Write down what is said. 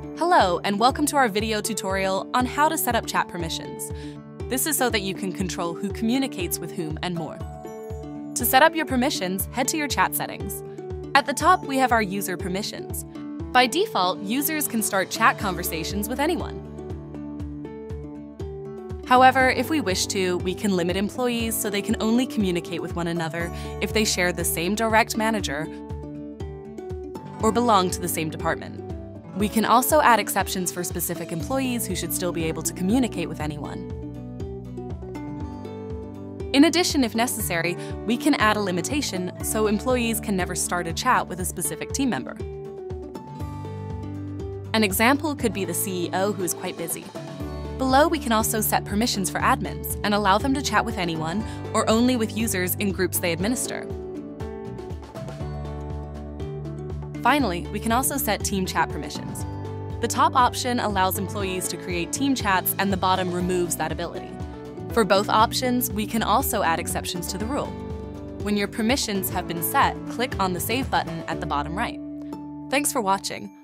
Hello, and welcome to our video tutorial on how to set up chat permissions. This is so that you can control who communicates with whom and more. To set up your permissions, head to your chat settings. At the top, we have our user permissions. By default, users can start chat conversations with anyone. However, if we wish to, we can limit employees so they can only communicate with one another if they share the same direct manager or belong to the same department. We can also add exceptions for specific employees who should still be able to communicate with anyone. In addition, if necessary, we can add a limitation so employees can never start a chat with a specific team member. An example could be the CEO who is quite busy. Below, we can also set permissions for admins and allow them to chat with anyone or only with users in groups they administer. Finally, we can also set team chat permissions. The top option allows employees to create team chats and the bottom removes that ability. For both options, we can also add exceptions to the rule. When your permissions have been set, click on the Save button at the bottom right. Thanks for watching.